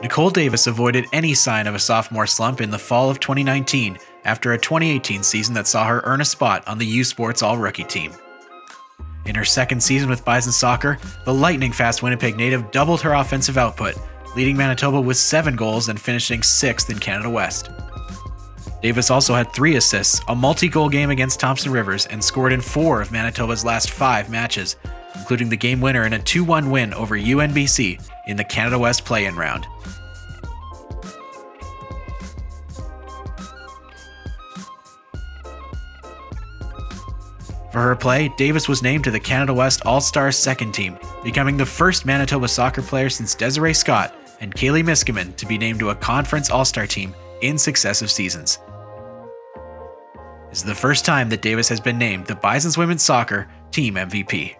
Nicole Davis avoided any sign of a sophomore slump in the fall of 2019 after a 2018 season that saw her earn a spot on the U Sports All Rookie team. In her second season with Bison Soccer, the lightning fast Winnipeg native doubled her offensive output, leading Manitoba with seven goals and finishing sixth in Canada West. Davis also had three assists, a multi goal game against Thompson Rivers, and scored in four of Manitoba's last five matches, including the game winner in a 2 1 win over UNBC in the Canada West play in round. For her play, Davis was named to the Canada West All Stars second team, becoming the first Manitoba soccer player since Desiree Scott and Caley Miskimmin to be named to a conference All Star team in successive seasons. This is the first time that Davis has been named the Bison's Women's Soccer Team MVP.